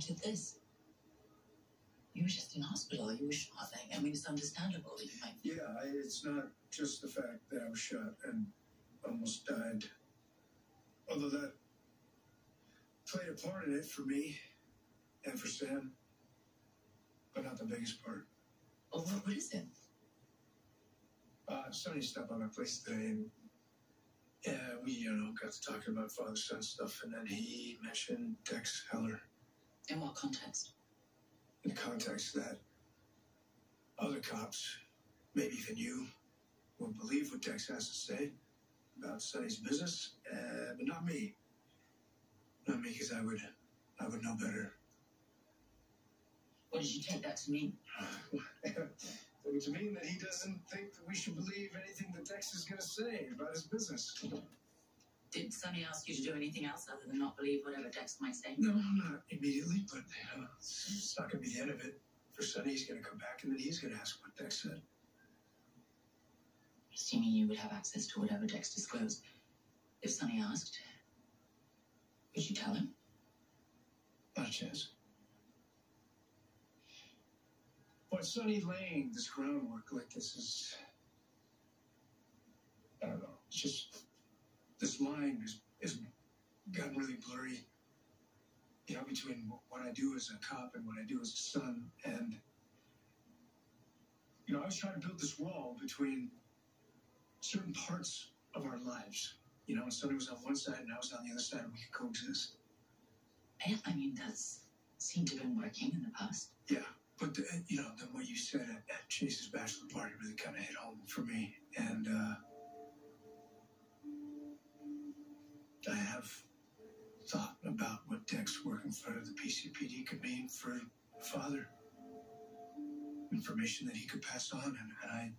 wanted this. You were just in hospital. You were shot. I mean, it's understandable that you might. Yeah, I, it's not just the fact that I was shot and almost died. Although that played a part in it for me and for Sam, but not the biggest part. Oh, what, what is it? Uh, Sonny stopped by my place today, and yeah, we you know got to talking about father son stuff, and then he mentioned Dex Heller In what context? in the context that other cops, maybe even you, will believe what Dex has to say about Sonny's business, uh, but not me. Not me, because I would, I would know better. What did you take that to mean? To mean that he doesn't think that we should believe anything that Dex is going to say about his business. Did Sonny ask you to do anything else other than not believe whatever Dex might say? No, not immediately, but uh, it's it's not going to be the end of it. For Sonny, he's going to come back and then he's going to ask what Dex said. Assuming you would have access to whatever Dex disclosed. If Sonny asked, would you tell him? Not a chance. But Sonny laying this groundwork like this is. I don't know. It's just. This line is, is gotten really blurry. You know, between what I do as a cop and what I do as a son. And. You know, I was trying to build this wall between certain parts of our lives. You know, and Sonny was on one side and I was on the other side, and we could coexist. Yeah, I mean, that's seemed to have been working in the past. Yeah, but the, you know, then what you said at, at Chase's bachelor party really kind of hit home for me, and uh, I have thought about what Dex working for the PCPD could mean for a father. Information that he could pass on, and, and I,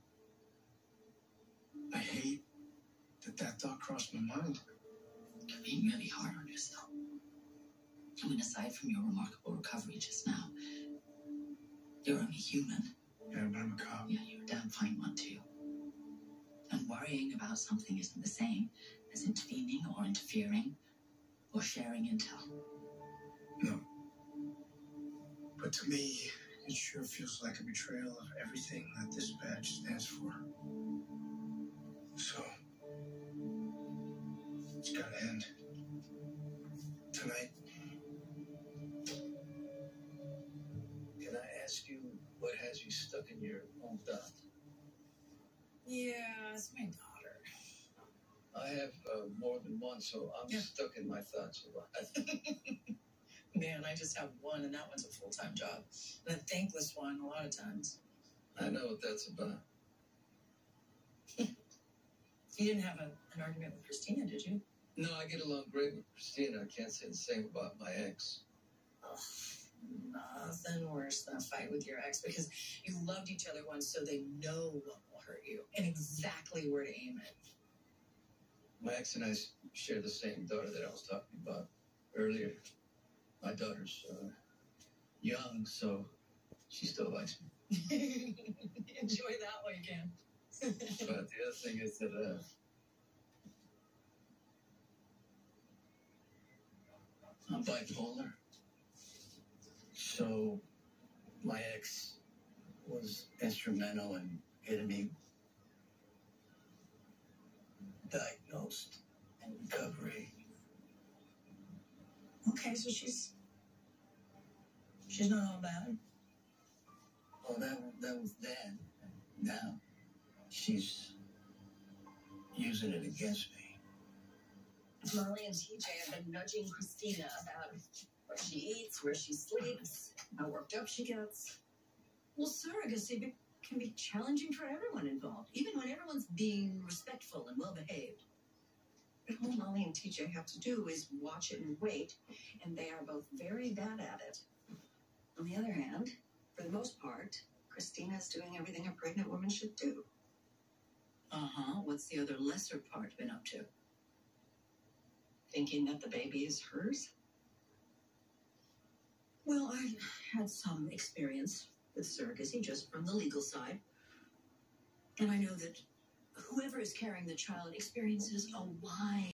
I hate that that thought crossed my mind. You're being really hard on yourself. I mean, aside from your remarkable recovery just now, you're only human. Yeah, but I'm a cop. Yeah, you're a damn fine one, too. And worrying about something isn't the same as intervening or interfering or sharing intel. No. But to me, it sure feels like a betrayal of everything that this badge stands for. So, it's gotta end. Tonight. Can I ask you what has you stuck in your own thoughts? Yeah, it's my daughter. I have uh, more than one, so I'm Yeah. stuck in my thoughts a lot. Man, I just have one, and that one's a full time job. And a thankless one, a lot of times. I know what that's about. You didn't have a, an argument with Kristina, did you? No, I get along great with Kristina. I can't say the same about my ex. Ugh, nothing worse than a fight with your ex because you loved each other once, so they know what will hurt you and exactly where to aim it. My ex and I share the same daughter that I was talking about earlier. My daughter's uh, young, so she still likes me. Enjoy that while you can. But the other thing is that uh, I'm bipolar. So my ex was instrumental in getting me diagnosed and recovery. Okay, so she's she's not all bad. Well, that that was then. Now she's using it against me. Molly and TJ have been nudging Kristina about what she eats, where she sleeps, how worked up she gets. Well, surrogacy can be challenging for everyone involved, even when everyone's being respectful and well behaved. All Molly and TJ have to do is watch it and wait, and they are both very bad at it. On the other hand, for the most part, Kristina is doing everything a pregnant woman should do. Uh huh. What's the other lesser part been up to? Thinking that the baby is hers? Well, I've had some experience with surrogacy just from the legal side. And I know that whoever is carrying the child experiences a wide